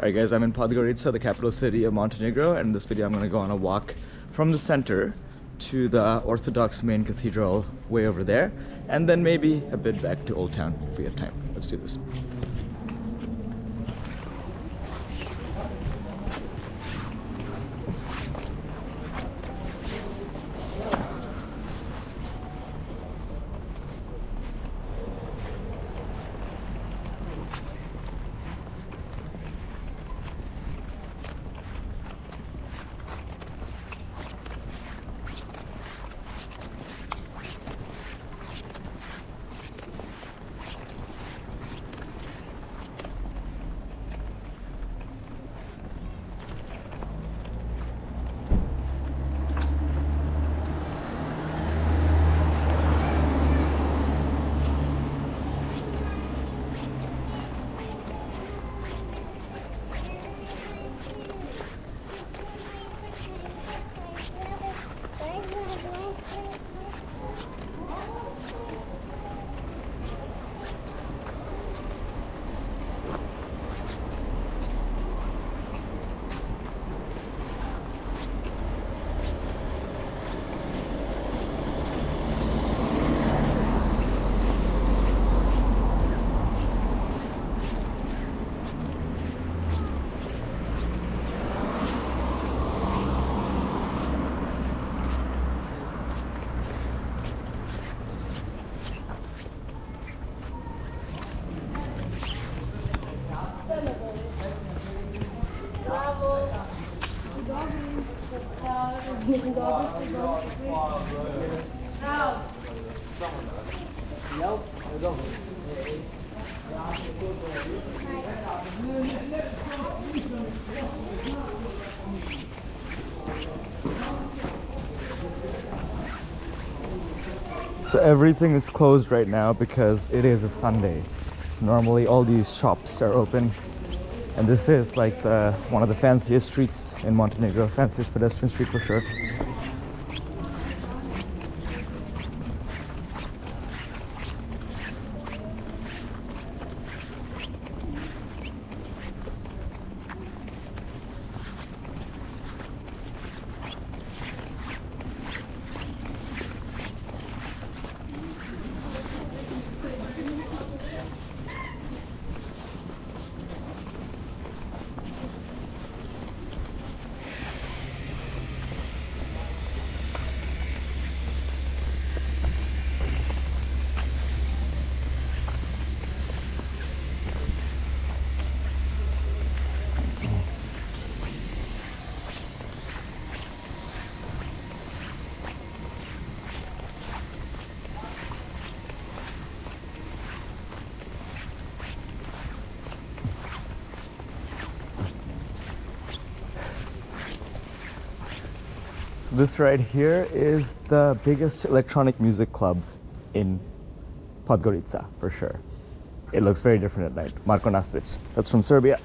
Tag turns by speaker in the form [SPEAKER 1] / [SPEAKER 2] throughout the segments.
[SPEAKER 1] Alright guys, I'm in Podgorica, the capital city of Montenegro, and in this video I'm gonna go on a walk from the center to the Orthodox main cathedral way over there, and then maybe a bit back to Old Town if we have time. Let's do this. So everything is closed right now because it is a Sunday. Normally all these shops are open. And this is like the one of the fanciest streets in Montenegro, fanciest pedestrian street for sure. This right here is the biggest electronic music club in Podgorica for sure. It looks very different at night. Marko Nastic. That's from Serbia.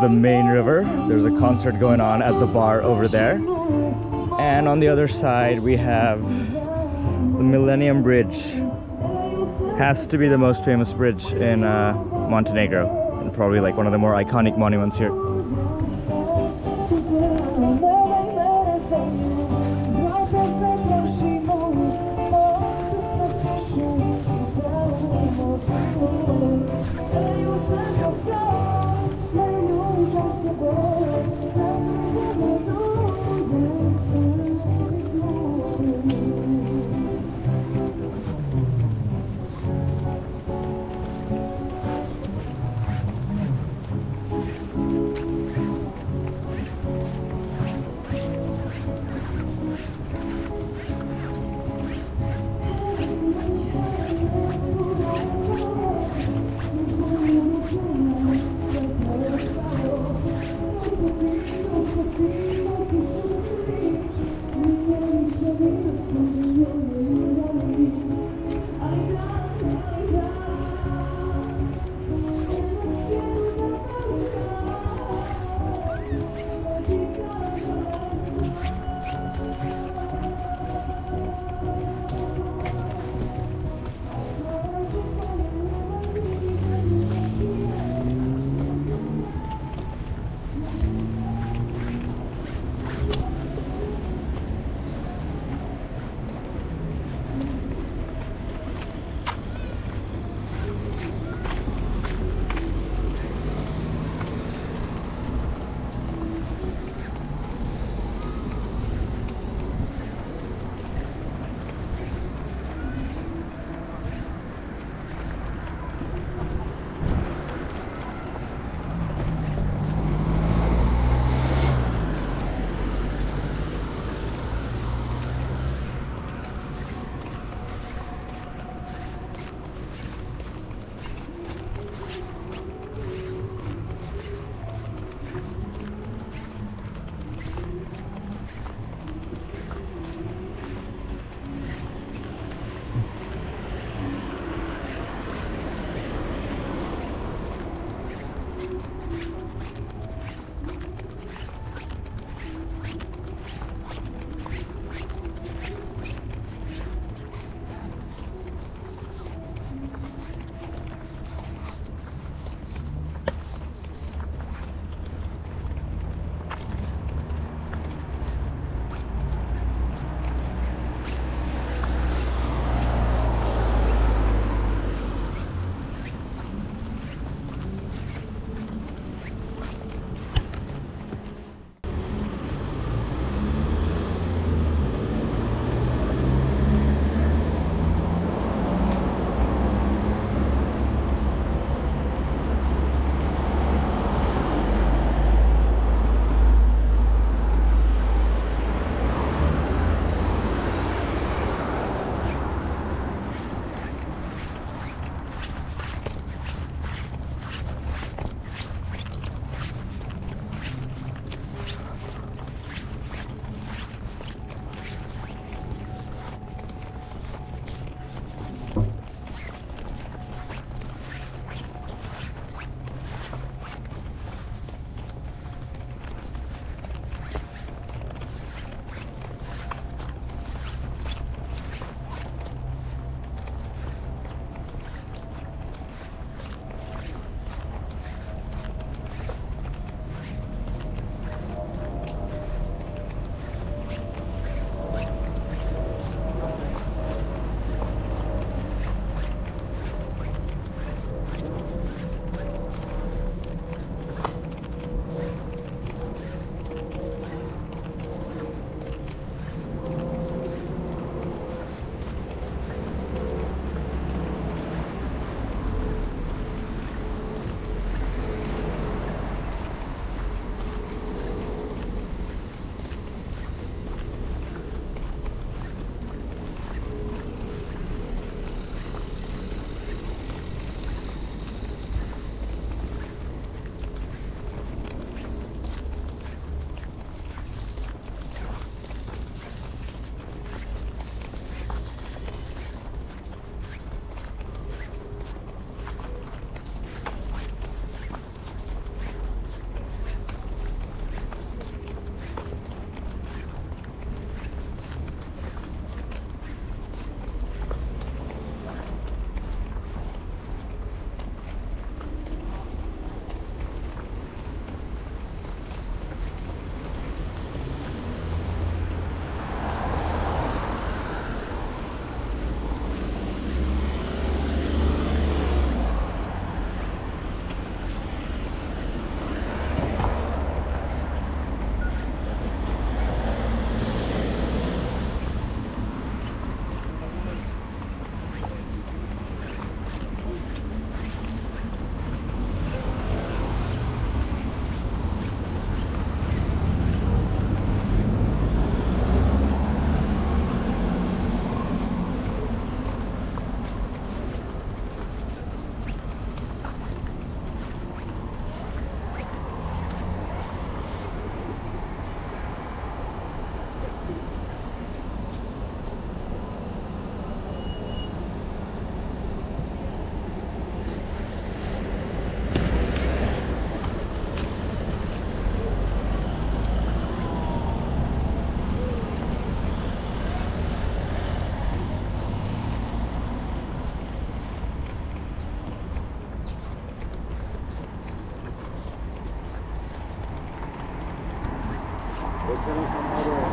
[SPEAKER 2] The main river. There's a concert going on at the bar over there. And on the other side, we have the Millennium Bridge. Has to be the most famous bridge in uh, Montenegro. And probably like one of the more iconic monuments here.
[SPEAKER 1] Italy from other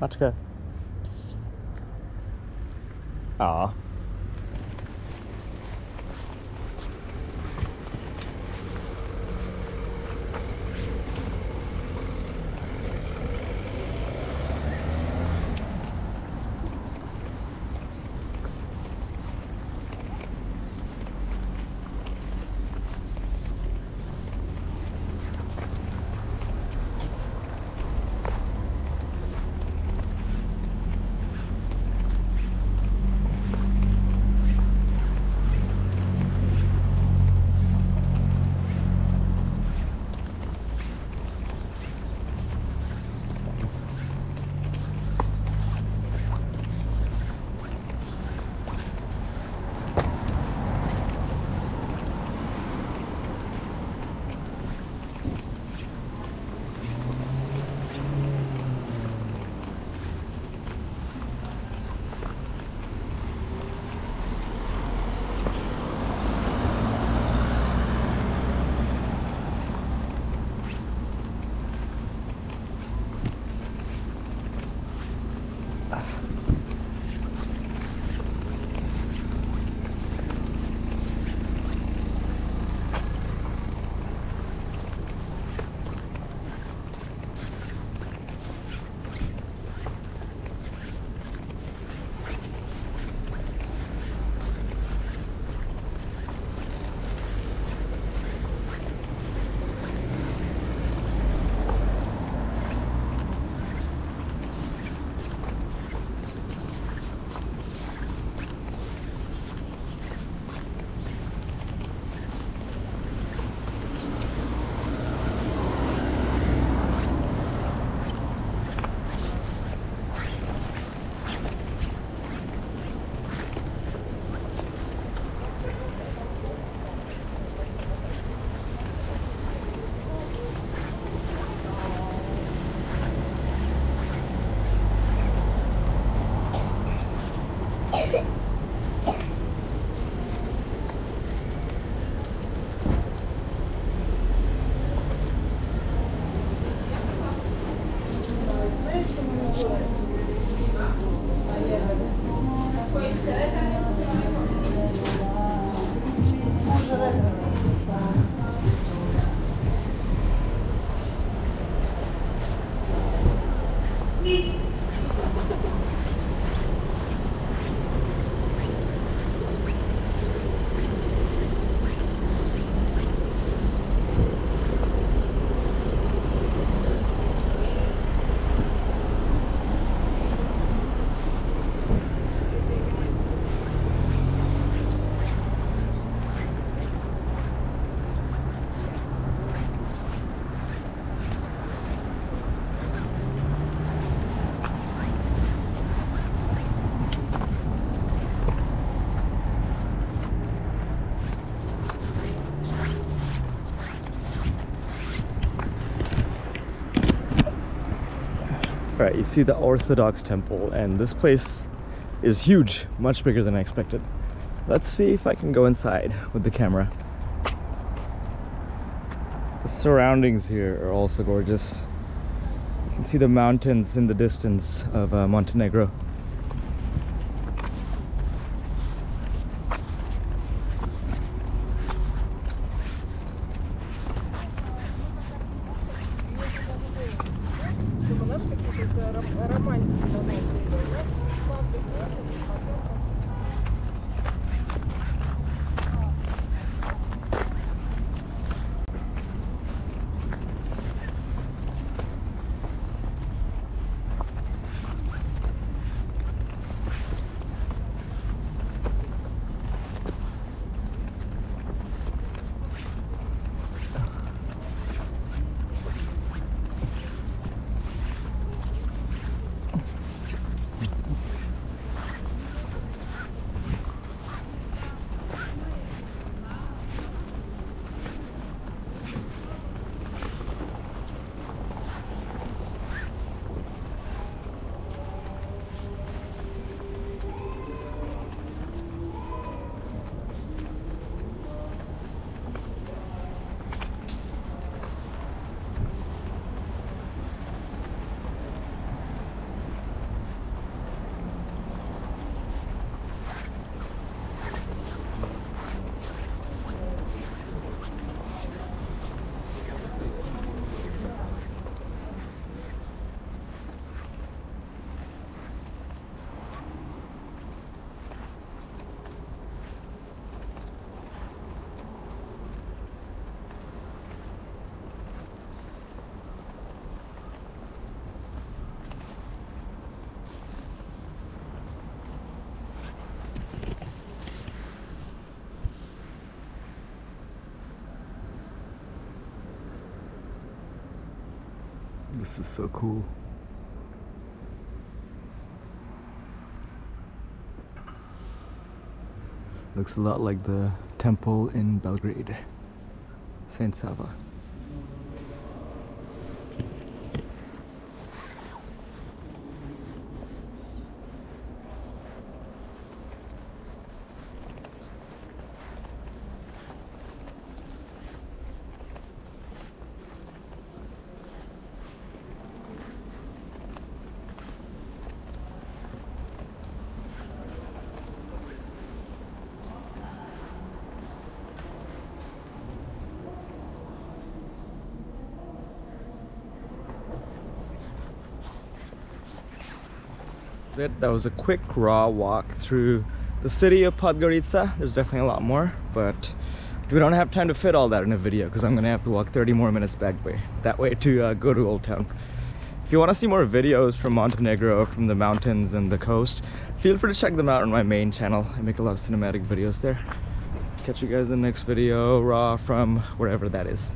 [SPEAKER 1] Paczkę. A. Right, you see the Orthodox temple, and this place is huge, much bigger than I expected. Let's see if I can go inside with the camera. The surroundings here are also gorgeous. You can see the mountains in the distance of uh, Montenegro. This is so cool. Looks a lot like the temple in Belgrade, Saint Sava. It. That was a quick raw walk through the city of Podgorica. There's definitely a lot more, but we don't have time to fit all that in a video because I'm gonna have to walk 30 more minutes back way that way to uh, go to Old Town. If you want to see more videos from Montenegro, from the mountains and the coast, feel free to check them out on my main channel. I make a lot of cinematic videos there. Catch you guys in the next video, raw from wherever that is.